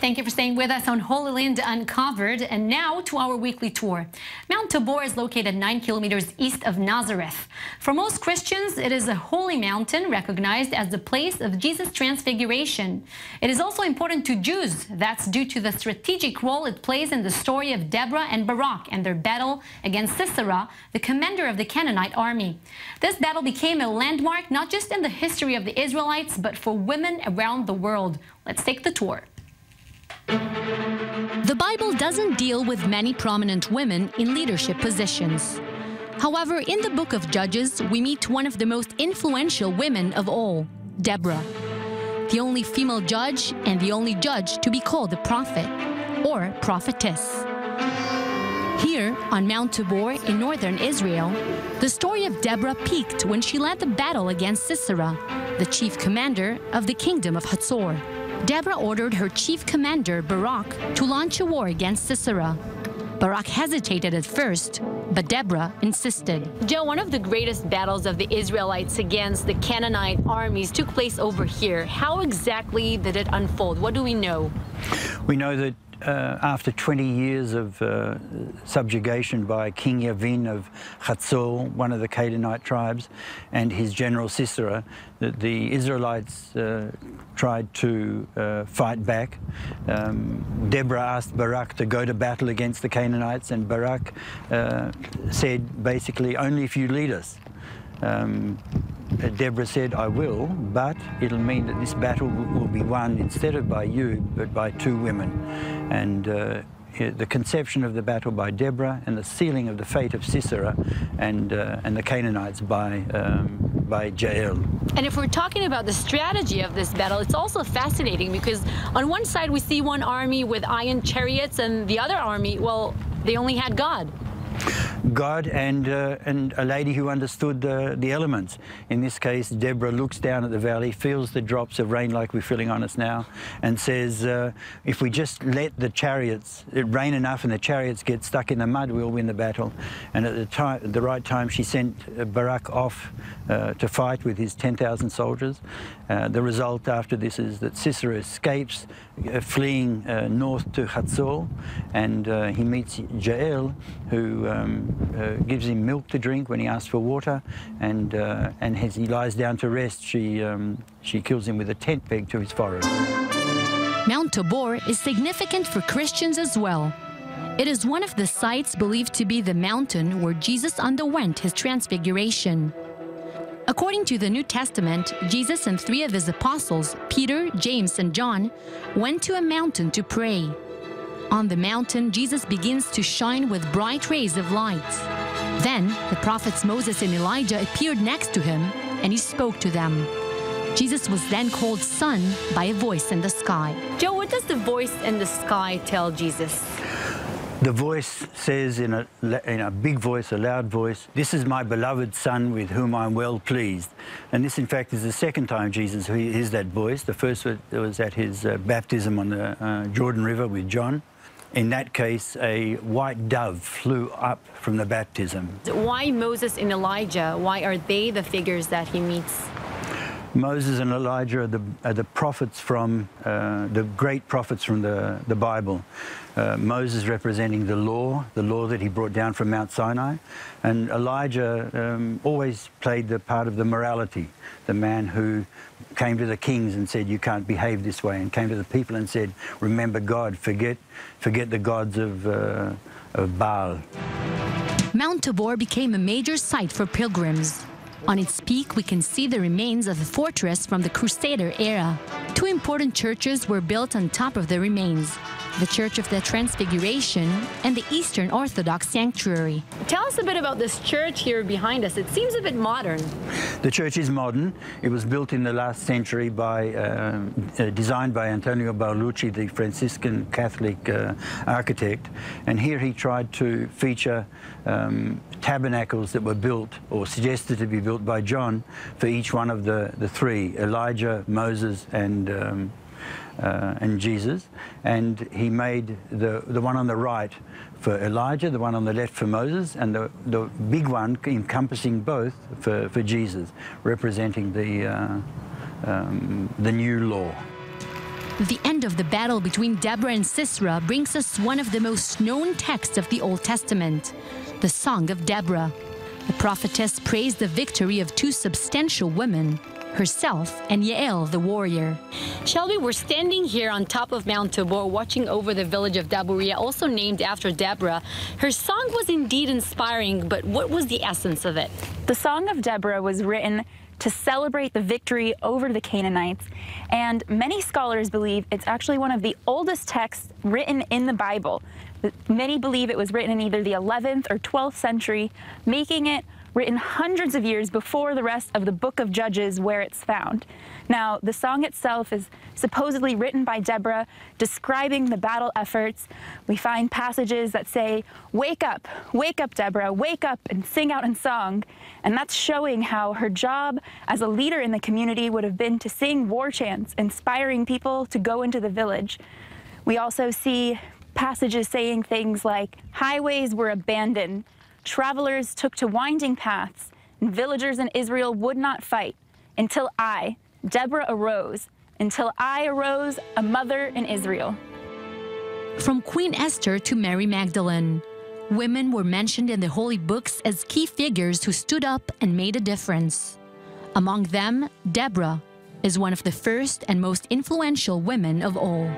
Thank you for staying with us on Holy Land Uncovered. And now to our weekly tour. Mount Tabor is located 9 kilometers east of Nazareth. For most Christians, it is a holy mountain recognized as the place of Jesus' transfiguration. It is also important to Jews. That's due to the strategic role it plays in the story of Deborah and Barak and their battle against Sisera, the commander of the Canaanite army. This battle became a landmark not just in the history of the Israelites, but for women around the world. Let's take the tour. The Bible doesn't deal with many prominent women in leadership positions. However, in the book of Judges, we meet one of the most influential women of all, Deborah, the only female judge and the only judge to be called a prophet or prophetess. Here, on Mount Tabor in northern Israel, the story of Deborah peaked when she led the battle against Sisera, the chief commander of the kingdom of Hatzor. Deborah ordered her chief commander, Barak, to launch a war against Sisera. Barak hesitated at first, but Deborah insisted. Joe, one of the greatest battles of the Israelites against the Canaanite armies took place over here. How exactly did it unfold? What do we know? We know that uh, after 20 years of uh, subjugation by King Yavin of Chatzor, one of the Canaanite tribes, and his general Sisera, that the Israelites uh, tried to uh, fight back. Um, Deborah asked Barak to go to battle against the Canaanites, and Barak uh, said basically, only if you lead us. Um, Deborah said, I will, but it'll mean that this battle will be won instead of by you, but by two women. And uh, the conception of the battle by Deborah and the sealing of the fate of Sisera and, uh, and the Canaanites by, um, by Jael. And if we're talking about the strategy of this battle, it's also fascinating because on one side we see one army with iron chariots and the other army, well, they only had God. God and, uh, and a lady who understood uh, the elements. In this case, Deborah looks down at the valley, feels the drops of rain like we're feeling on us now, and says, uh, if we just let the chariots, it rain enough and the chariots get stuck in the mud, we'll win the battle. And at the, time, at the right time, she sent uh, Barak off uh, to fight with his 10,000 soldiers. Uh, the result after this is that Sisera escapes, fleeing north to Hatzor, and he meets Jael, who um, uh, gives him milk to drink when he asks for water, and uh, and as he lies down to rest, she um, she kills him with a tent peg to his forehead. Mount Tabor is significant for Christians as well. It is one of the sites believed to be the mountain where Jesus underwent his transfiguration. According to the New Testament, Jesus and three of his apostles, Peter, James, and John, went to a mountain to pray. On the mountain, Jesus begins to shine with bright rays of light. Then the prophets Moses and Elijah appeared next to him, and he spoke to them. Jesus was then called Son by a voice in the sky. Joe, what does the voice in the sky tell Jesus? The voice says in a, in a big voice, a loud voice, This is my beloved Son with whom I'm well pleased. And this, in fact, is the second time Jesus hears that voice. The first was at his uh, baptism on the uh, Jordan River with John. In that case, a white dove flew up from the baptism. Why Moses and Elijah? Why are they the figures that he meets? Moses and Elijah are the, are the prophets from, uh, the great prophets from the, the Bible. Uh, Moses representing the law, the law that he brought down from Mount Sinai. And Elijah um, always played the part of the morality, the man who came to the kings and said, you can't behave this way, and came to the people and said, remember God, forget, forget the gods of, uh, of Baal. Mount Tabor became a major site for pilgrims. On its peak, we can see the remains of a fortress from the Crusader era. Two important churches were built on top of the remains the Church of the Transfiguration and the Eastern Orthodox Sanctuary. Tell us a bit about this church here behind us. It seems a bit modern. The church is modern. It was built in the last century by, uh, uh, designed by Antonio Barluzzi, the Franciscan Catholic uh, architect. And here he tried to feature um, tabernacles that were built or suggested to be built by John for each one of the, the three, Elijah, Moses, and um, uh, and Jesus, and he made the, the one on the right for Elijah, the one on the left for Moses, and the, the big one encompassing both for, for Jesus, representing the, uh, um, the new law. The end of the battle between Deborah and Sisera brings us one of the most known texts of the Old Testament, the Song of Deborah. The prophetess praised the victory of two substantial women, herself and Yael the warrior. Shelby, we're standing here on top of Mount Tabor watching over the village of Daburia, also named after Deborah. Her song was indeed inspiring, but what was the essence of it? The Song of Deborah was written to celebrate the victory over the Canaanites. And many scholars believe it's actually one of the oldest texts written in the Bible. Many believe it was written in either the 11th or 12th century, making it written hundreds of years before the rest of the book of Judges where it's found. Now, the song itself is supposedly written by Deborah, describing the battle efforts. We find passages that say, Wake up, wake up, Deborah, wake up and sing out in song. And that's showing how her job as a leader in the community would have been to sing war chants, inspiring people to go into the village. We also see passages saying things like, Highways were abandoned, travelers took to winding paths, and villagers in Israel would not fight until I, Deborah arose until I arose, a mother in Israel. From Queen Esther to Mary Magdalene, women were mentioned in the holy books as key figures who stood up and made a difference. Among them, Deborah is one of the first and most influential women of all.